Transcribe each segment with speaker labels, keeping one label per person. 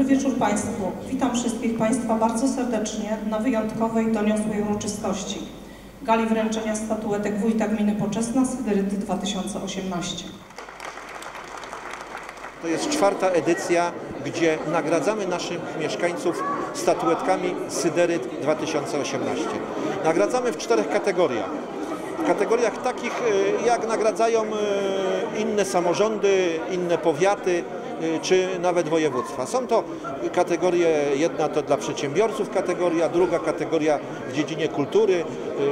Speaker 1: Dobry wieczór Państwu. Witam wszystkich Państwa bardzo serdecznie na wyjątkowej, doniosłej uroczystości gali wręczenia statuetek Wójta Gminy Poczesna Syderyty 2018.
Speaker 2: To jest czwarta edycja, gdzie nagradzamy naszych mieszkańców statuetkami Syderyt 2018. Nagradzamy w czterech kategoriach. W kategoriach takich, y, jak nagradzają y, inne samorządy, inne powiaty, czy nawet województwa. Są to kategorie, jedna to dla przedsiębiorców kategoria, druga kategoria w dziedzinie kultury,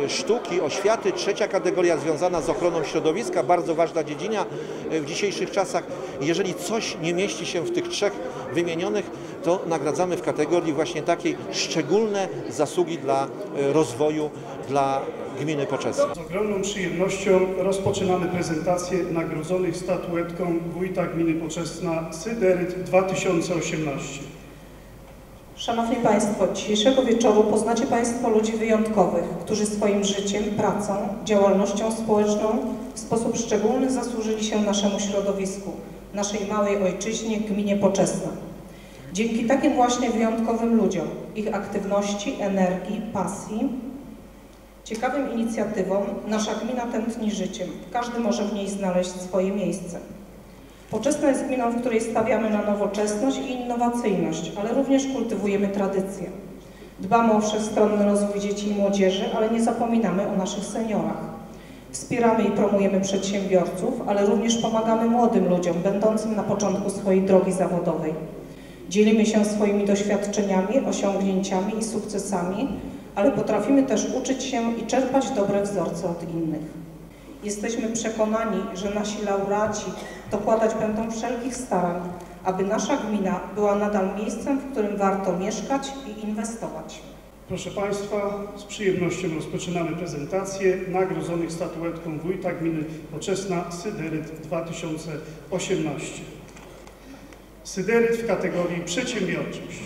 Speaker 2: y, sztuki, oświaty, trzecia kategoria związana z ochroną środowiska, bardzo ważna dziedzina y, w dzisiejszych czasach. Jeżeli coś nie mieści się w tych trzech wymienionych, to nagradzamy w kategorii właśnie takiej szczególne zasługi dla y, rozwoju, dla gminy Poczesna.
Speaker 3: Z ogromną przyjemnością rozpoczynamy prezentację nagrodzonych statuetką Wójta Gminy Poczesna Syderyt 2018.
Speaker 1: Szanowni Państwo, dzisiejszego wieczoru poznacie Państwo ludzi wyjątkowych, którzy swoim życiem, pracą, działalnością społeczną w sposób szczególny zasłużyli się naszemu środowisku, naszej małej ojczyźnie, gminie Poczesna. Dzięki takim właśnie wyjątkowym ludziom, ich aktywności, energii, pasji, ciekawym inicjatywom nasza gmina tętni życiem. Każdy może w niej znaleźć swoje miejsce. Poczesna jest gminą, w której stawiamy na nowoczesność i innowacyjność, ale również kultywujemy tradycje. Dbamy o wszechstronny rozwój dzieci i młodzieży, ale nie zapominamy o naszych seniorach. Wspieramy i promujemy przedsiębiorców, ale również pomagamy młodym ludziom, będącym na początku swojej drogi zawodowej. Dzielimy się swoimi doświadczeniami, osiągnięciami i sukcesami, ale potrafimy też uczyć się i czerpać dobre wzorce od innych. Jesteśmy przekonani, że nasi laureaci dokładać będą wszelkich starań, aby nasza gmina była nadal miejscem, w którym warto mieszkać i inwestować.
Speaker 3: Proszę Państwa, z przyjemnością rozpoczynamy prezentację nagrodzonych statuetką Wójta Gminy Poczesna Syderyt 2018. Syderyt w kategorii przedsiębiorczość.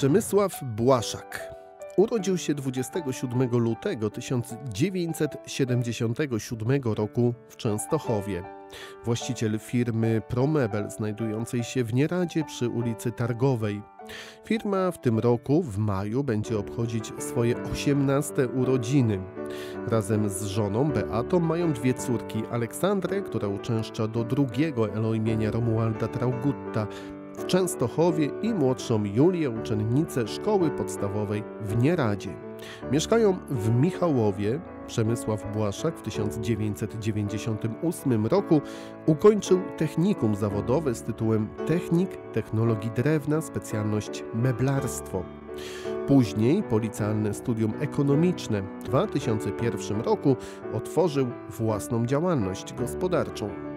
Speaker 4: Przemysław Błaszak urodził się 27 lutego 1977 roku w Częstochowie. Właściciel firmy Promebel znajdującej się w Nieradzie przy ulicy Targowej. Firma w tym roku, w maju, będzie obchodzić swoje 18 urodziny. Razem z żoną Beatą mają dwie córki: Aleksandrę, która uczęszcza do drugiego Eloimienia Romualda Traugutta w Częstochowie i młodszą Julię, uczennicę szkoły podstawowej w Nieradzie. Mieszkają w Michałowie. Przemysław Błaszak w 1998 roku ukończył technikum zawodowe z tytułem Technik Technologii Drewna, specjalność meblarstwo. Później policjalne studium ekonomiczne w 2001 roku otworzył własną działalność gospodarczą.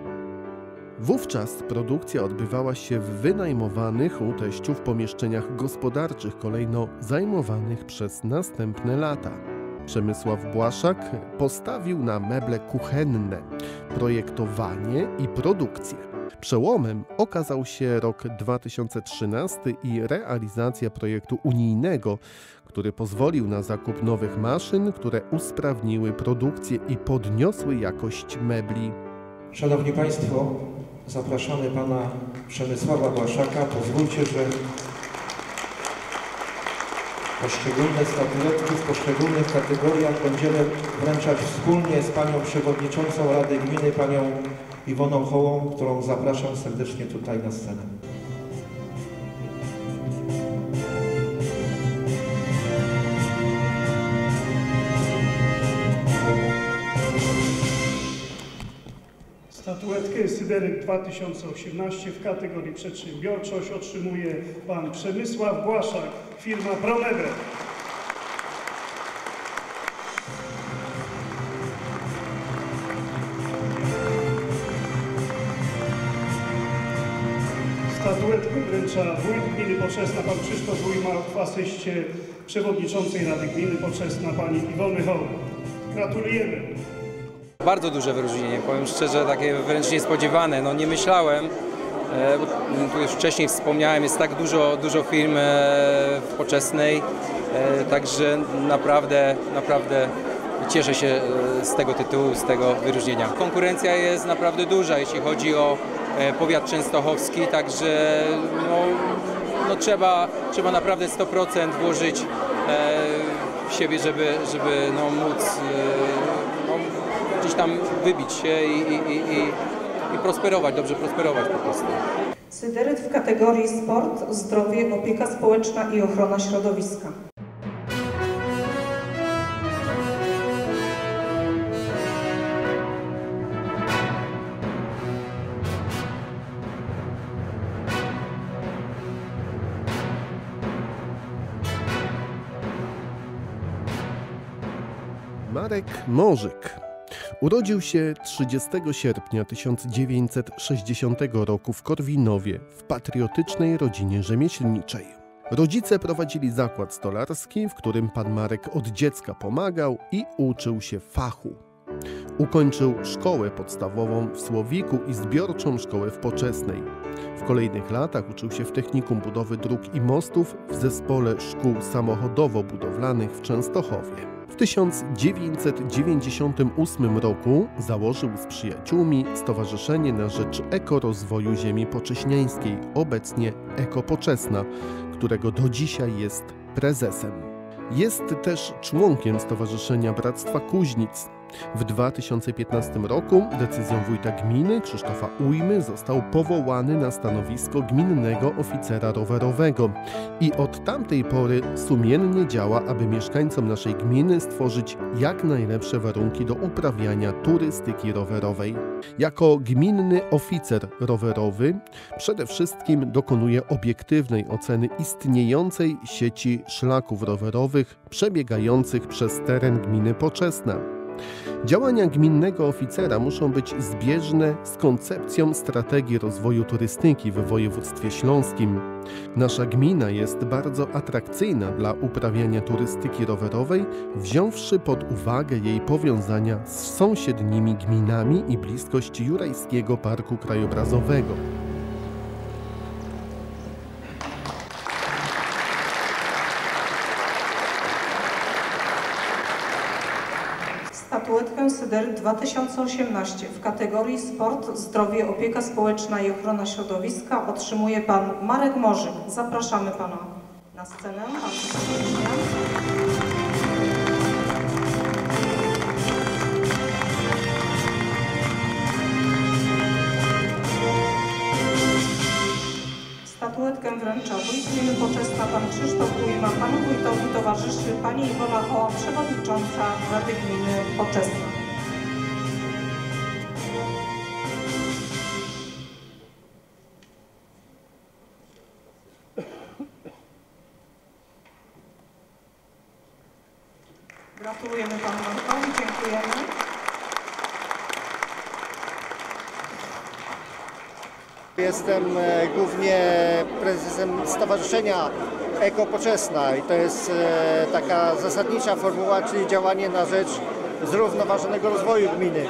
Speaker 4: Wówczas produkcja odbywała się w wynajmowanych u teściów pomieszczeniach gospodarczych, kolejno zajmowanych przez następne lata. Przemysław Błaszak postawił na meble kuchenne, projektowanie i produkcję. Przełomem okazał się rok 2013 i realizacja projektu unijnego, który pozwolił na zakup nowych maszyn, które usprawniły produkcję i podniosły jakość mebli.
Speaker 2: Szanowni Państwo, zapraszamy Pana Przemysława Błaszaka. Pozwólcie, że poszczególne statuetki w poszczególnych kategoriach będziemy wręczać wspólnie z Panią Przewodniczącą Rady Gminy, Panią Iwoną Hołą, którą zapraszam serdecznie tutaj na scenę.
Speaker 3: Syderyt 2018 w kategorii przedsiębiorczość otrzymuje pan Przemysław Błaszak, firma Promebel. Statuetkę wręcza wójt gminy Poczesna, pan Krzysztof Wójma w asyście przewodniczącej Rady Gminy Poczesna, pani Iwony Hołd. Gratulujemy.
Speaker 5: Bardzo duże wyróżnienie, powiem szczerze, takie wręcz niespodziewane. No nie myślałem, E, bo mm, tu już wcześniej wspomniałem, jest tak dużo, dużo firm e, w Poczesnej, e, także naprawdę, naprawdę cieszę się e, z tego tytułu, z tego wyróżnienia. Konkurencja jest naprawdę duża, jeśli chodzi o e, powiat częstochowski, także no, no trzeba, trzeba naprawdę 100% włożyć e, w siebie, żeby, żeby no, móc e, gdzieś tam wybić się i, i, i, i, i prosperować, dobrze prosperować po prostu.
Speaker 1: Syderyt w kategorii sport, zdrowie, opieka społeczna i ochrona środowiska.
Speaker 4: Marek Morzyk urodził się 30 sierpnia 1960 roku w Korwinowie w patriotycznej rodzinie rzemieślniczej. Rodzice prowadzili zakład stolarski, w którym pan Marek od dziecka pomagał i uczył się fachu. Ukończył szkołę podstawową w Słowiku i zbiorczą szkołę w Poczesnej. W kolejnych latach uczył się w Technikum Budowy Dróg i Mostów w Zespole Szkół Samochodowo-Budowlanych w Częstochowie. W 1998 roku założył z przyjaciółmi Stowarzyszenie na Rzecz Ekorozwoju Ziemi Pocześniańskiej, obecnie Ekopoczesna, którego do dzisiaj jest prezesem. Jest też członkiem Stowarzyszenia Bractwa Kuźnic. W 2015 roku decyzją wójta gminy Krzysztofa Ujmy został powołany na stanowisko gminnego oficera rowerowego i od tamtej pory sumiennie działa, aby mieszkańcom naszej gminy stworzyć jak najlepsze warunki do uprawiania turystyki rowerowej. Jako gminny oficer rowerowy przede wszystkim dokonuje obiektywnej oceny istniejącej sieci szlaków rowerowych przebiegających przez teren gminy Poczesna. Działania gminnego oficera muszą być zbieżne z koncepcją strategii rozwoju turystyki w województwie śląskim. Nasza gmina jest bardzo atrakcyjna dla uprawiania turystyki rowerowej, wziąwszy pod uwagę jej powiązania z sąsiednimi gminami i bliskość Jurajskiego Parku Krajobrazowego.
Speaker 1: Statuetkę Syderyt 2018 w kategorii sport, zdrowie, opieka społeczna i ochrona środowiska otrzymuje pan Marek Morzyk. Zapraszamy pana na scenę. Statuetkę wręcza wójt gminy Poczesna, pan Krzysztof Ujma, panu wójtowi towarzyszy pani Iwona Hoła, przewodnicząca Rady Gminy Poczesna.
Speaker 6: Jestem e, głównie prezesem Stowarzyszenia Eko Poczesna i to jest e, taka zasadnicza formuła, czyli działanie na rzecz zrównoważonego rozwoju gminy.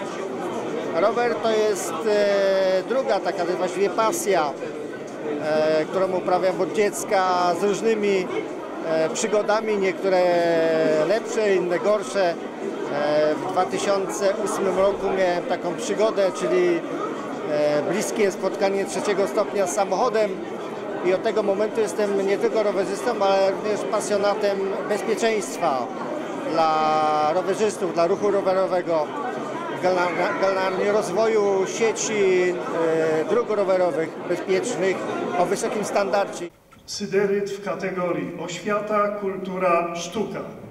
Speaker 6: Rower to jest e, druga taka właściwie pasja, którą uprawiam od dziecka z różnymi przygodami, niektóre lepsze, inne gorsze. W 2008 roku miałem taką przygodę, czyli bliskie spotkanie trzeciego stopnia z samochodem i od tego momentu jestem nie tylko rowerzystą, ale również pasjonatem bezpieczeństwa dla rowerzystów, dla ruchu rowerowego, generalnie rozwoju sieci e, dróg rowerowych bezpiecznych o wysokim standardzie.
Speaker 3: Syderyt w kategorii oświata, kultura, sztuka.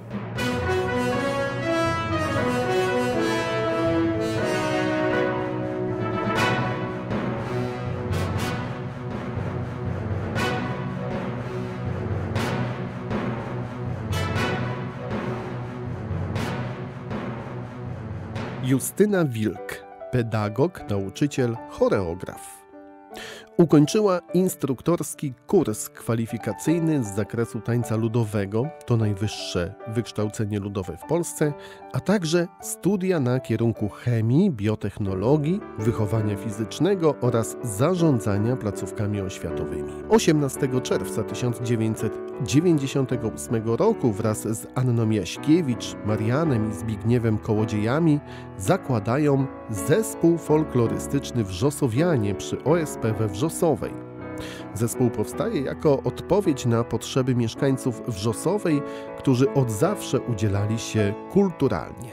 Speaker 4: Justyna Wilk, pedagog, nauczyciel, choreograf. Ukończyła instruktorski kurs kwalifikacyjny z zakresu tańca ludowego, to najwyższe wykształcenie ludowe w Polsce, a także studia na kierunku chemii, biotechnologii, wychowania fizycznego oraz zarządzania placówkami oświatowymi. 18 czerwca 1998 roku wraz z Anną Jaśkiewicz, Marianem i Zbigniewem Kołodziejami zakładają zespół folklorystyczny Wrzosowianie przy OSP we Wrzosowej. Zespół powstaje jako odpowiedź na potrzeby mieszkańców Wrzosowej, którzy od zawsze udzielali się kulturalnie.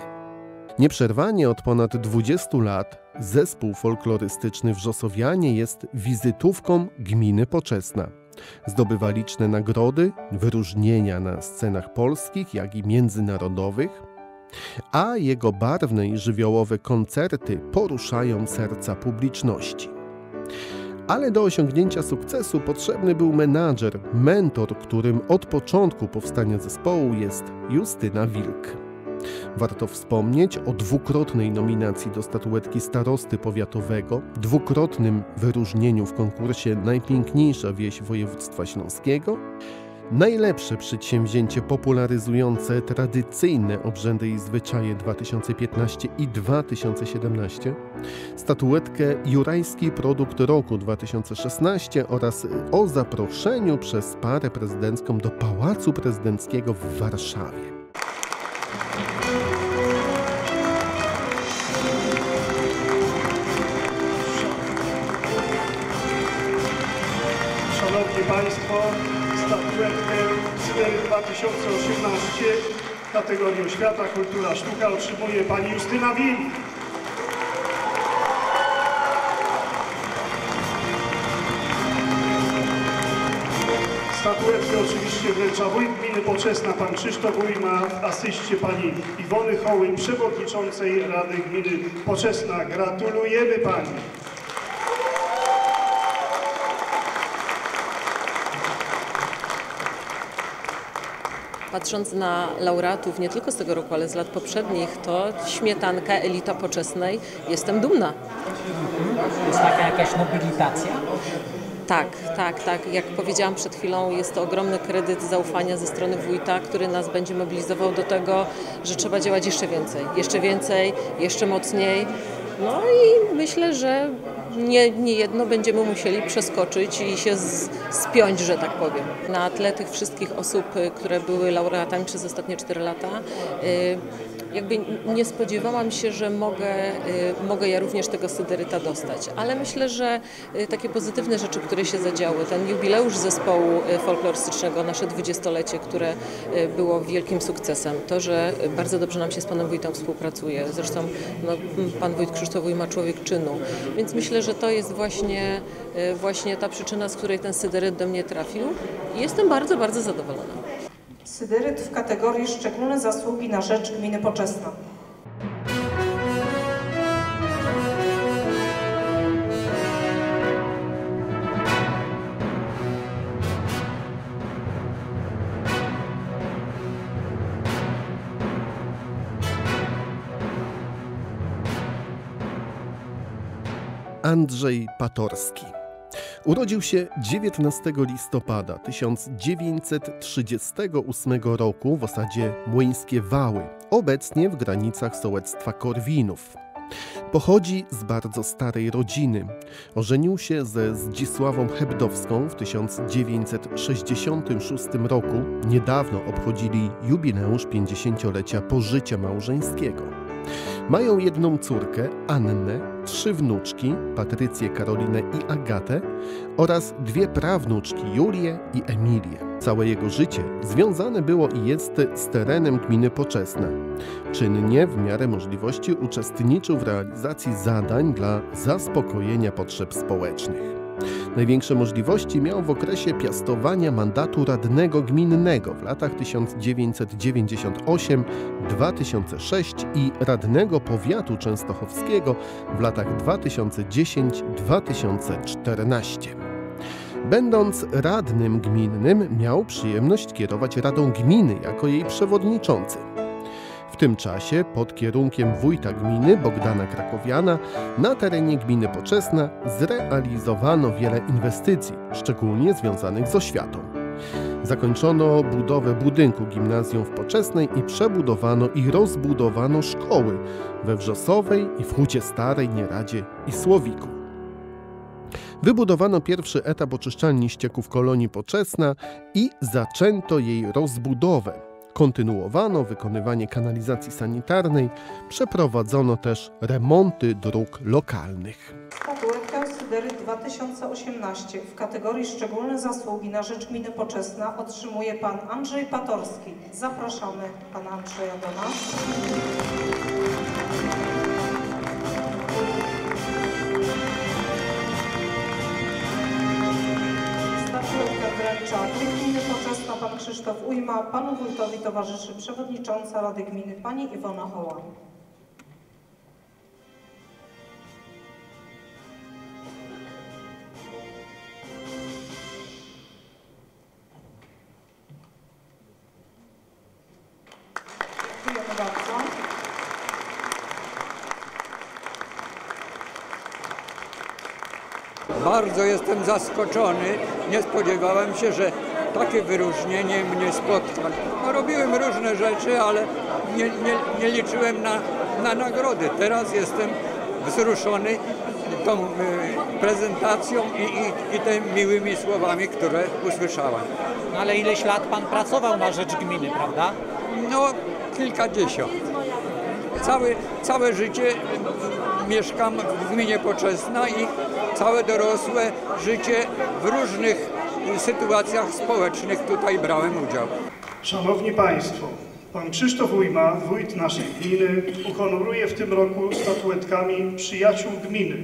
Speaker 4: Nieprzerwanie od ponad 20 lat zespół folklorystyczny Wrzosowianie jest wizytówką gminy Poczesna. Zdobywa liczne nagrody, wyróżnienia na scenach polskich, jak i międzynarodowych, a jego barwne i żywiołowe koncerty poruszają serca publiczności. Ale do osiągnięcia sukcesu potrzebny był menadżer, mentor, którym od początku powstania zespołu jest Justyna Wilk. Warto wspomnieć o dwukrotnej nominacji do statuetki starosty powiatowego, dwukrotnym wyróżnieniu w konkursie Najpiękniejsza wieś województwa śląskiego, najlepsze przedsięwzięcie popularyzujące tradycyjne obrzędy i zwyczaje 2015 i 2017, statuetkę Jurajski Produkt Roku 2016 oraz o zaproszeniu przez parę prezydencką do Pałacu Prezydenckiego w Warszawie.
Speaker 3: Sydery 2018 kategorii Oświata, Kultura, Sztuka otrzymuje Pani Justyna Wilk. Statuetkę oczywiście wręcza wójt gminy Poczesna, pan Krzysztof Ujma, w asyście pani Iwony Hołyn, przewodniczącej Rady Gminy Poczesna. Gratulujemy Pani.
Speaker 7: Patrząc na laureatów nie tylko z tego roku, ale z lat poprzednich, to śmietanka elita poczesnej, jestem dumna.
Speaker 8: To jest taka jakaś nobilitacja?
Speaker 7: Tak, tak, tak. Jak powiedziałam przed chwilą, jest to ogromny kredyt zaufania ze strony wójta, który nas będzie mobilizował do tego, że trzeba działać jeszcze więcej, jeszcze więcej, jeszcze mocniej. No i myślę, że nie, jedno będziemy musieli przeskoczyć i się z, spiąć, że tak powiem. Na tle tych wszystkich osób, y, które były laureatami przez ostatnie 4 lata, y, jakby nie spodziewałam się, że mogę, y, mogę ja również tego syderyta dostać, ale myślę, że y, takie pozytywne rzeczy, które się zadziały, ten jubileusz zespołu y, folklorystycznego, nasze dwudziestolecie, które było wielkim sukcesem, to, że bardzo dobrze nam się z panem wójtem współpracuje, zresztą no, pan wójt Krzysztof ma człowiek czynu, więc myślę, że to jest właśnie, właśnie ta przyczyna, z której ten syderyt do mnie trafił. Jestem bardzo, bardzo zadowolona.
Speaker 1: Syderyt w kategorii Szczególne zasługi na rzecz gminy Poczesna.
Speaker 4: Andrzej Patorski. Urodził się 19 listopada 1938 roku w osadzie Młyńskie Wały, obecnie w granicach sołectwa Korwinów. Pochodzi z bardzo starej rodziny. Ożenił się ze Zdzisławą Hebdowską w 1966 roku. Niedawno obchodzili jubileusz 50-lecia pożycia małżeńskiego. Mają jedną córkę, Annę, trzy wnuczki, Patrycję, Karolinę i Agatę oraz dwie prawnuczki, Julię i Emilię. Całe jego życie związane było i jest z terenem gminy Poczesna. Czynnie, w miarę możliwości, uczestniczył w realizacji zadań dla zaspokojenia potrzeb społecznych. Największe możliwości miał w okresie piastowania mandatu radnego gminnego w latach 1998-2006 i radnego powiatu częstochowskiego w latach 2010-2014. Będąc radnym gminnym, miał przyjemność kierować Radą Gminy jako jej przewodniczący. Tym czasie pod kierunkiem wójta gminy Bogdana Krakowiana na terenie gminy Poczesna zrealizowano wiele inwestycji, szczególnie związanych z oświatą. Zakończono budowę budynku gimnazjum w Poczesnej i przebudowano i rozbudowano szkoły we Wrzosowej i w Hucie Starej, Nieradzie i Słowiku. Wybudowano pierwszy etap oczyszczalni ścieków kolonii Poczesna i zaczęto jej rozbudowę. Kontynuowano wykonywanie kanalizacji sanitarnej, przeprowadzono też remonty dróg lokalnych.
Speaker 1: Statuetkę Sydery 2018 w kategorii Szczególne zasługi na rzecz gminy Poczesna otrzymuje pan Andrzej Patorski. Zapraszamy pana Andrzeja do nas. Wójt gminy Poczesna pan Krzysztof Ujma, panu wójtowi towarzyszy przewodnicząca Rady Gminy pani Iwona Hoła. Bardzo
Speaker 9: jestem zaskoczony. Nie spodziewałem się, że takie wyróżnienie mnie spotka. No, robiłem różne rzeczy, ale nie, nie, nie liczyłem na, na nagrody. Teraz jestem wzruszony tą y, prezentacją i, i, i tymi miłymi słowami, które usłyszałem.
Speaker 8: No ale ileś lat pan pracował na rzecz gminy, prawda?
Speaker 9: No, kilkadziesiąt. Całe, całe życie mieszkam w gminie Poczesna i całe dorosłe życie w różnych sytuacjach społecznych tutaj brałem udział.
Speaker 3: Szanowni Państwo, Pan Krzysztof Ujma, wójt naszej gminy, uhonoruje w tym roku statuetkami przyjaciół gminy,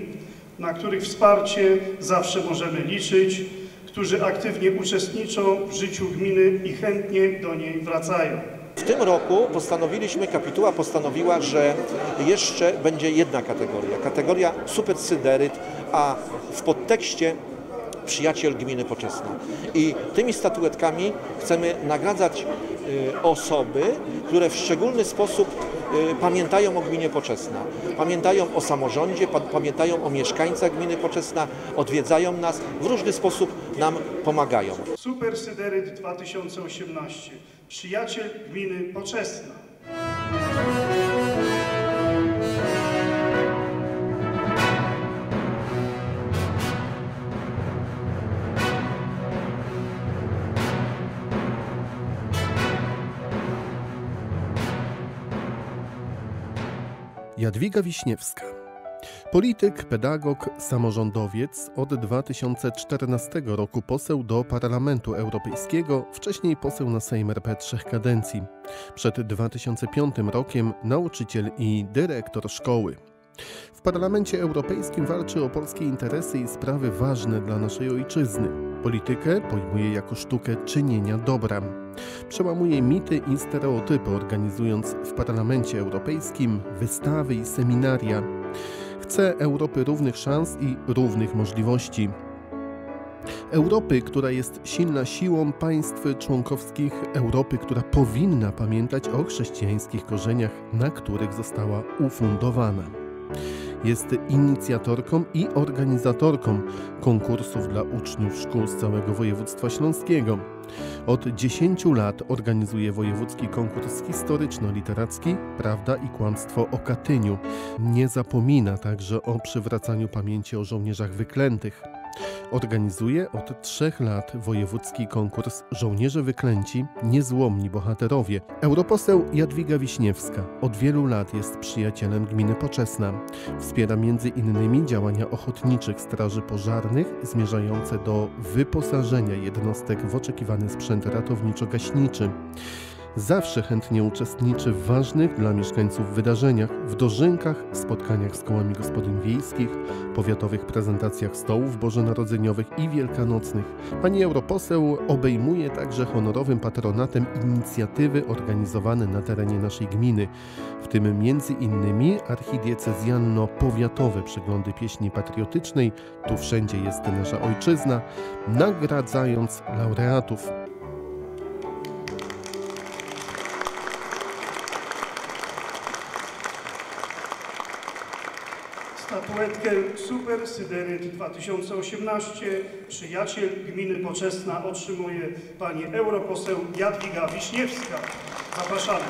Speaker 3: na których wsparcie zawsze możemy liczyć, którzy aktywnie uczestniczą w życiu gminy i chętnie do niej wracają.
Speaker 10: W tym roku postanowiliśmy, kapituła postanowiła, że jeszcze będzie jedna kategoria, kategoria supersyderyt, a w podtekście przyjaciel gminy Poczesna. I tymi statuetkami chcemy nagradzać y, osoby, które w szczególny sposób pamiętają o gminie Poczesna. Pamiętają o samorządzie, pa, pamiętają o mieszkańcach gminy Poczesna, odwiedzają nas, w różny sposób nam pomagają.
Speaker 3: Super Syderyt 2018. Przyjaciel gminy Poczesna.
Speaker 4: Jadwiga Wiśniewska. Polityk, pedagog, samorządowiec, od 2014 roku poseł do Parlamentu Europejskiego, wcześniej poseł na Sejm RP trzech kadencji. Przed 2005 rokiem nauczyciel i dyrektor szkoły. W Parlamencie Europejskim walczy o polskie interesy i sprawy ważne dla naszej ojczyzny. Politykę pojmuje jako sztukę czynienia dobra. Przełamuje mity i stereotypy, organizując w Parlamencie Europejskim wystawy i seminaria. Chce Europy równych szans i równych możliwości. Europy, która jest silna siłą państw członkowskich, Europy, która powinna pamiętać o chrześcijańskich korzeniach, na których została ufundowana. Jest inicjatorką i organizatorką konkursów dla uczniów szkół z całego województwa śląskiego. Od 10 lat organizuje wojewódzki konkurs historyczno-literacki Prawda i kłamstwo o Katyniu. Nie zapomina także o przywracaniu pamięci o żołnierzach wyklętych. Organizuje od trzech lat wojewódzki konkurs Żołnierze Wyklęci Niezłomni Bohaterowie. Europoseł Jadwiga Wiśniewska od wielu lat jest przyjacielem gminy Poczesna. Wspiera m.in. działania ochotniczych straży pożarnych zmierzające do wyposażenia jednostek w oczekiwany sprzęt ratowniczo-gaśniczy. Zawsze chętnie uczestniczy w ważnych dla mieszkańców wydarzeniach, w dożynkach, spotkaniach z kołami gospodyń wiejskich, powiatowych prezentacjach stołów bożonarodzeniowych i wielkanocnych. Pani europoseł obejmuje także honorowym patronatem inicjatywy organizowane na terenie naszej gminy, w tym między innymi archidiecezjanno-powiatowe przeglądy pieśni patriotycznej, tu wszędzie jest nasza ojczyzna, nagradzając laureatów.
Speaker 3: Statuetkę Super Syderyt 2018 Przyjaciel Gminy Poczesna otrzymuje pani europoseł Jadwiga Wiśniewska. Zapraszamy.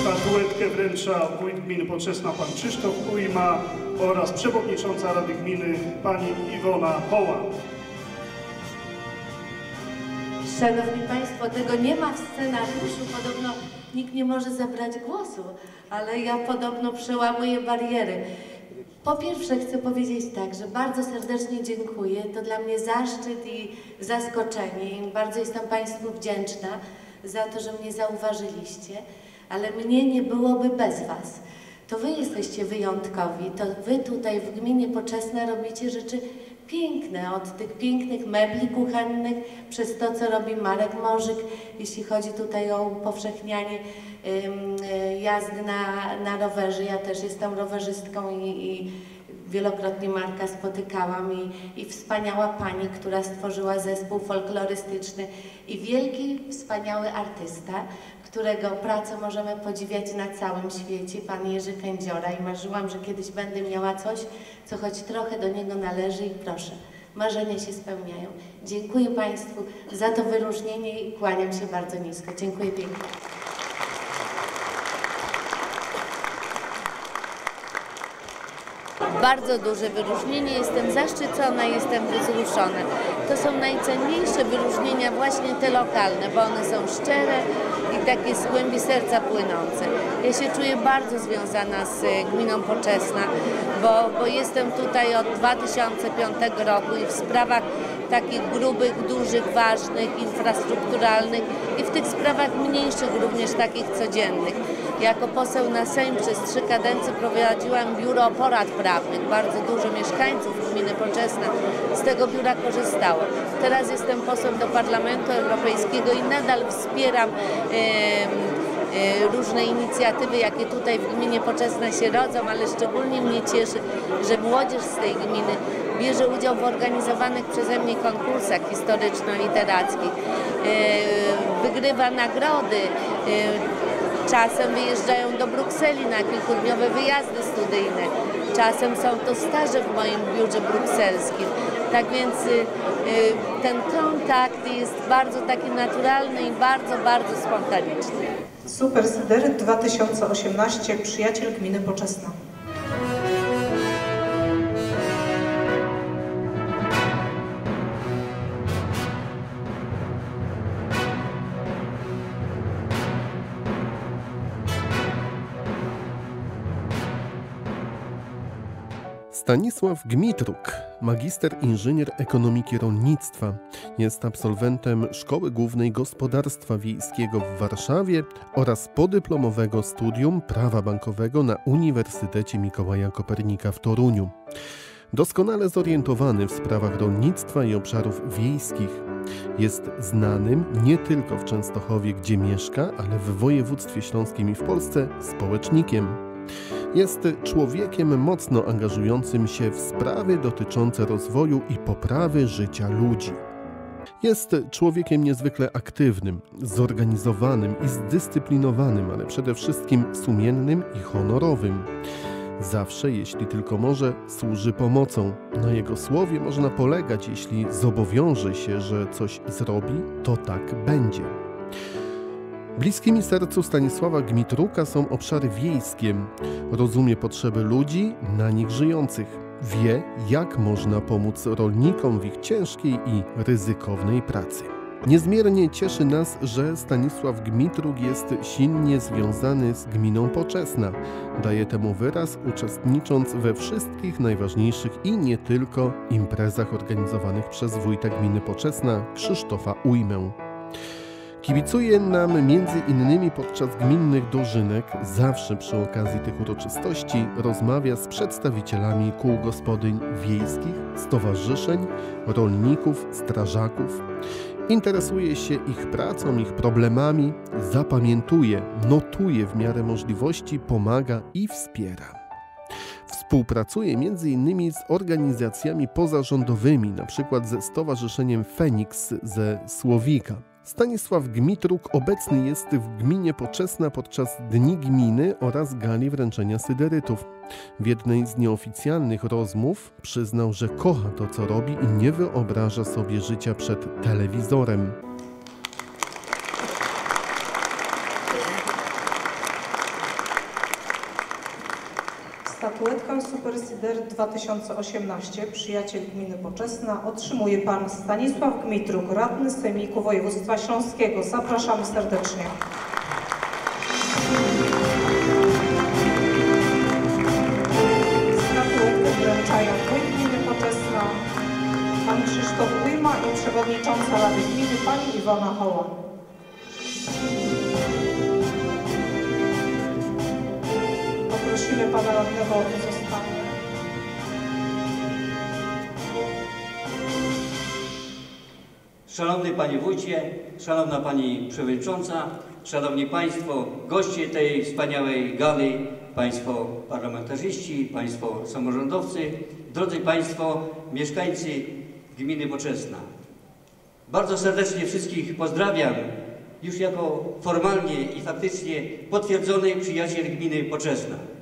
Speaker 3: Statuetkę wręcza wójt gminy Poczesna pan Krzysztof Ujma oraz przewodnicząca Rady Gminy pani Iwona Hoła.
Speaker 11: Szanowni Państwo, tego nie ma w scenariuszu, podobno nikt nie może zabrać głosu, ale ja podobno przełamuję bariery. Po pierwsze chcę powiedzieć tak, że bardzo serdecznie dziękuję. To dla mnie zaszczyt i zaskoczenie i bardzo jestem Państwu wdzięczna za to, że mnie zauważyliście, ale mnie nie byłoby bez Was. To Wy jesteście wyjątkowi, to Wy tutaj w gminie Poczesna robicie rzeczy piękne, od tych pięknych mebli kuchennych, przez to, co robi Marek Morzyk, jeśli chodzi tutaj o upowszechnianie y, jazdy na, na rowerze. Ja też jestem rowerzystką i, i wielokrotnie Marka spotykałam i, i wspaniała pani, która stworzyła zespół folklorystyczny i wielki, wspaniały artysta, którego pracę możemy podziwiać na całym świecie, pan Jerzy Kędziora i marzyłam, że kiedyś będę miała coś, co choć trochę do niego należy i proszę, marzenia się spełniają. Dziękuję Państwu za to wyróżnienie i kłaniam się bardzo nisko. Dziękuję pięknie.
Speaker 12: Bardzo duże wyróżnienie. Jestem zaszczycona, jestem wzruszona. To są najcenniejsze wyróżnienia właśnie te lokalne, bo one są szczere i takie z głębi serca płynące. Ja się czuję bardzo związana z e, gminą Poczesna, bo, bo jestem tutaj od 2005 roku i w sprawach takich grubych, dużych, ważnych, infrastrukturalnych i w tych sprawach mniejszych, również takich codziennych. Jako poseł na Sejm przez trzy kadencje prowadziłam biuro porad prawnych. Bardzo dużo mieszkańców gminy Poczesna z tego biura korzystało. Teraz jestem posłem do Parlamentu Europejskiego i nadal wspieram e, różne inicjatywy, jakie tutaj w gminie Poczesna się rodzą, ale szczególnie mnie cieszy, że młodzież z tej gminy bierze udział w organizowanych przeze mnie konkursach historyczno-literackich, e, wygrywa nagrody, e, czasem wyjeżdżają do Brukseli na kilkudniowe wyjazdy studyjne, czasem są to staże w moim biurze brukselskim. Tak więc ten kontakt jest bardzo taki naturalny i bardzo, bardzo spontaniczny.
Speaker 1: Super Syderyt 2018 Przyjaciel Gminy Poczesna.
Speaker 4: Stanisław Gmitruk, magister inżynier ekonomiki rolnictwa, jest absolwentem Szkoły Głównej Gospodarstwa Wiejskiego w Warszawie oraz podyplomowego studium prawa bankowego na Uniwersytecie Mikołaja Kopernika w Toruniu. Doskonale zorientowany w sprawach rolnictwa i obszarów wiejskich, jest znanym nie tylko w Częstochowie, gdzie mieszka, ale w województwie śląskim i w Polsce społecznikiem. Jest człowiekiem mocno angażującym się w sprawy dotyczące rozwoju i poprawy życia ludzi. Jest człowiekiem niezwykle aktywnym, zorganizowanym i zdyscyplinowanym, ale przede wszystkim sumiennym i honorowym. Zawsze, jeśli tylko może, służy pomocą. Na jego słowie można polegać, jeśli zobowiąże się, że coś zrobi, to tak będzie. Bliskimi sercu Stanisława Gmitruka są obszary wiejskie. Rozumie potrzeby ludzi, na nich żyjących. Wie, jak można pomóc rolnikom w ich ciężkiej i ryzykownej pracy. Niezmiernie cieszy nas, że Stanisław Gmitruk jest silnie związany z gminą Poczesna. Daje temu wyraz, uczestnicząc we wszystkich najważniejszych i nie tylko imprezach organizowanych przez wójta gminy Poczesna Krzysztofa Ujmę. Kibicuje nam między innymi podczas gminnych dożynek, zawsze przy okazji tych uroczystości rozmawia z przedstawicielami kół gospodyń wiejskich, stowarzyszeń, rolników, strażaków. Interesuje się ich pracą, ich problemami, zapamiętuje, notuje w miarę możliwości, pomaga i wspiera. Współpracuje m.in. z organizacjami pozarządowymi, np. ze Stowarzyszeniem Feniks ze Słowika. Stanisław Gmitruk obecny jest w gminie Poczesna podczas Dni Gminy oraz gali wręczenia syderytów. W jednej z nieoficjalnych rozmów przyznał, że kocha to, co robi i nie wyobraża sobie życia przed telewizorem.
Speaker 1: Statuetkę Super Sider 2018 Przyjaciel Gminy Poczesna otrzymuje Pan Stanisław Gmitruk, radny Sejmiku Województwa Śląskiego. Zapraszamy serdecznie. Statuetkę wręczają wójt Gminy Poczesna, Pan Krzysztof Ujma i Przewodnicząca Rady Gminy Pani Iwona Hoła.
Speaker 13: Szanowny Panie Wójcie, Szanowna Pani Przewodnicząca, Szanowni Państwo, goście tej wspaniałej gali, Państwo parlamentarzyści, Państwo samorządowcy, drodzy Państwo mieszkańcy gminy Poczesna. Bardzo serdecznie wszystkich pozdrawiam, już jako formalnie i faktycznie potwierdzony przyjaciel gminy Poczesna.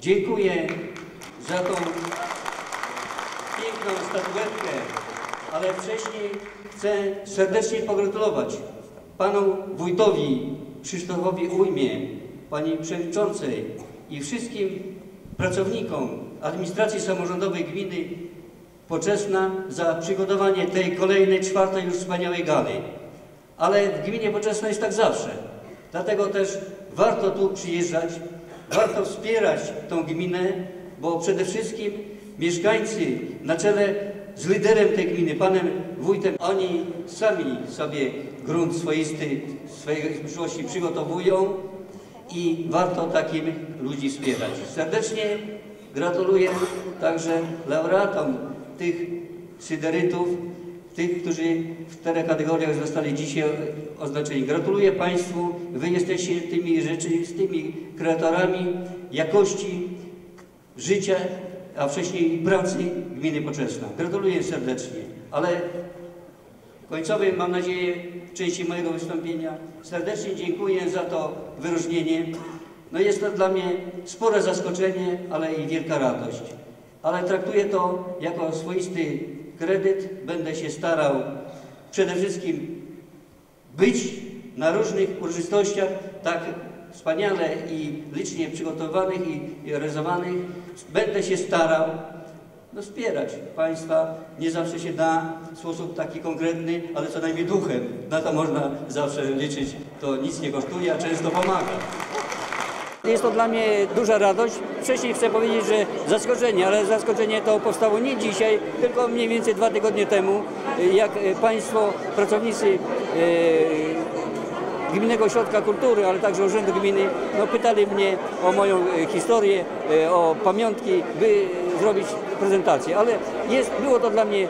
Speaker 13: Dziękuję za tą piękną statuetkę, ale wcześniej chcę serdecznie pogratulować panu wójtowi Krzysztofowi Ujmie, pani przewodniczącej i wszystkim pracownikom administracji samorządowej gminy Poczesna za przygotowanie tej kolejnej, czwartej już wspaniałej gali. Ale w gminie Poczesna jest tak zawsze. Dlatego też warto tu przyjeżdżać, warto wspierać tą gminę, bo przede wszystkim mieszkańcy na czele z liderem tej gminy, panem wójtem, oni sami sobie grunt swoisty swojej przyszłości przygotowują i warto takim ludzi wspierać. Serdecznie gratuluję także laureatom tych syderytów, tych, którzy w czterech kategoriach zostali dzisiaj oznaczeni. Gratuluję Państwu, Wy jesteście tymi rzeczywistymi kreatorami jakości życia, a wcześniej pracy gminy Poczesna. Gratuluję serdecznie, ale końcowej, mam nadzieję, części mojego wystąpienia serdecznie dziękuję za to wyróżnienie. No jest to dla mnie spore zaskoczenie, ale i wielka radość. Ale traktuję to jako swoisty kredyt. Będę się starał przede wszystkim być na różnych uroczystościach tak wspaniale i licznie przygotowanych i realizowanych. Będę się starał no, wspierać Państwa. Nie zawsze się da w sposób taki konkretny, ale co najmniej duchem. Na to można zawsze liczyć. To nic nie kosztuje, a często pomaga.
Speaker 14: Jest to dla mnie duża radość. Wcześniej chcę powiedzieć, że zaskoczenie, ale zaskoczenie to powstało nie dzisiaj, tylko mniej więcej dwa tygodnie temu, jak Państwo, pracownicy e, Gminnego Ośrodka Kultury, ale także Urzędu Gminy, no, pytali mnie o moją e, historię, e, o pamiątki, by zrobić prezentację. Ale jest, było to dla mnie e,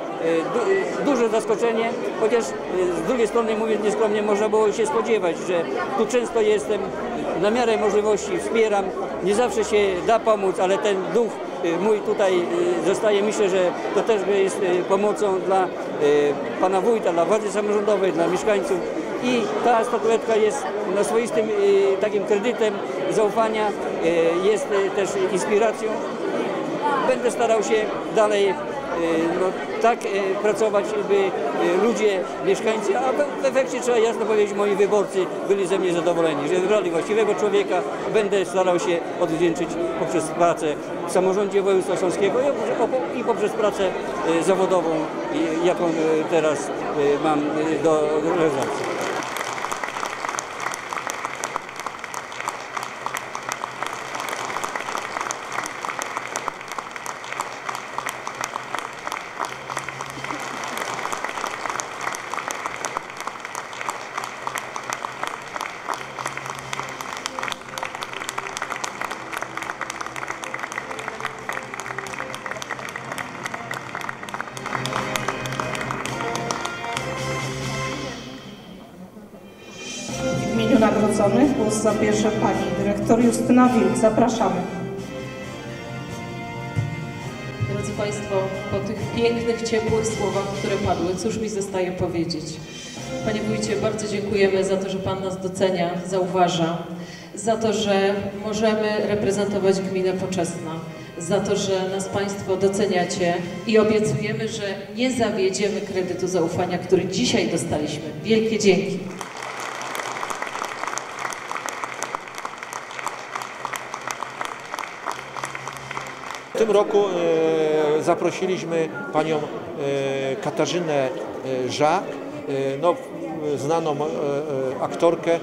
Speaker 14: du, duże zaskoczenie, chociaż e, z drugiej strony, mówiąc nieskromnie, można było się spodziewać, że tu często jestem, na miarę możliwości wspieram. Nie zawsze się da pomóc, ale ten duch e, mój tutaj e, zostaje. Myślę, że to też jest e, pomocą dla e, pana wójta, dla władzy samorządowej, dla mieszkańców. I ta statuetka jest no, swoistym e, takim kredytem zaufania, e, jest e, też inspiracją. Będę starał się dalej e, no, tak e, pracować, by e, ludzie, mieszkańcy, a w- efekcie trzeba jasno powiedzieć, moi wyborcy byli ze mnie zadowoleni, że wybrali właściwego człowieka. Będę starał się odwdzięczyć poprzez pracę w samorządzie województwa śląskiego i poprzez- pracę zawodową, jaką teraz mam do realizacji.
Speaker 1: Justyna Wilk. Zapraszamy.
Speaker 7: Drodzy Państwo, po tych pięknych, ciepłych słowach, które padły, cóż mi zostaje powiedzieć? Panie Wójcie, bardzo dziękujemy za to, że Pan nas docenia, zauważa, za to, że możemy reprezentować gminę Poczesna, za to, że nas Państwo doceniacie i obiecujemy, że nie zawiedziemy kredytu zaufania, który dzisiaj dostaliśmy. Wielkie dzięki.
Speaker 10: Tym roku e, zaprosiliśmy panią e, Katarzynę e, Żak, no, znaną aktorkę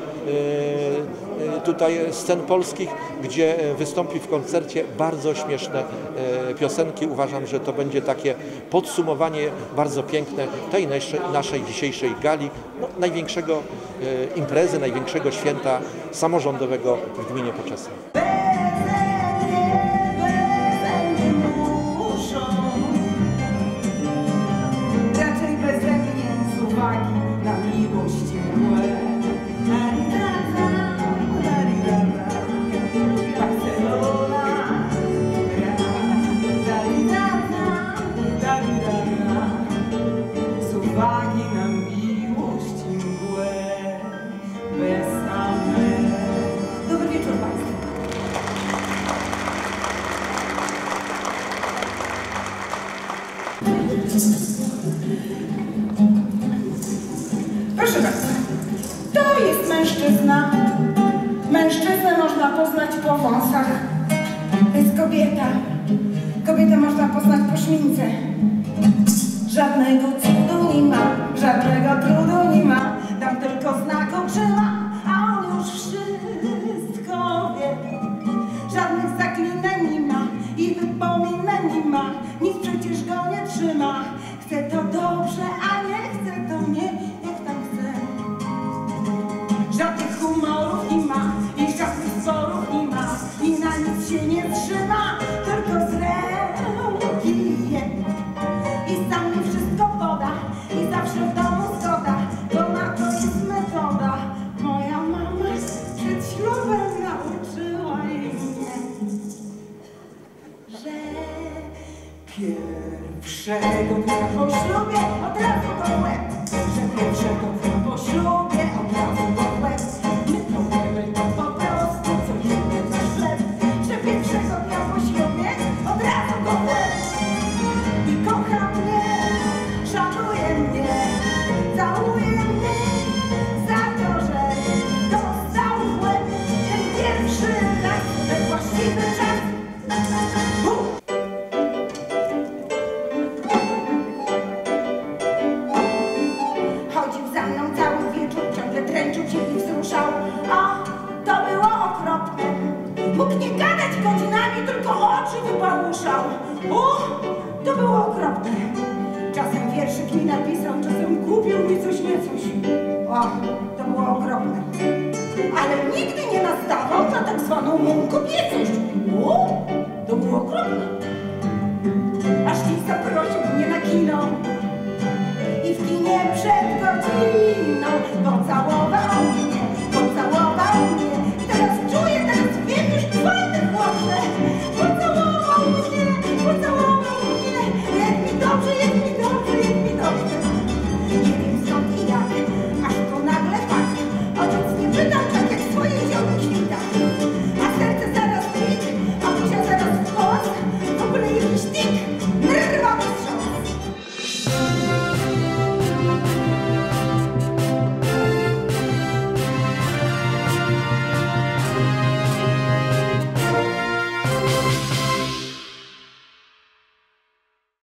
Speaker 10: tutaj scen polskich, gdzie wystąpi w koncercie bardzo śmieszne piosenki. Uważam, że to będzie takie podsumowanie bardzo piękne tej naszej, dzisiejszej gali, no, największego imprezy, największego święta samorządowego w gminie Poczesnej.
Speaker 15: uszach. O, to było okropne. Czasem wierszyk mi napisał, czasem kupił mi coś niecoś. O, to było okropne. Ale nigdy nie nastawał na tak zwaną mą kobiecość. O,
Speaker 10: to było okropne. Aż dziś zaprosił mnie na kino. I w kinie przed godziną pocałował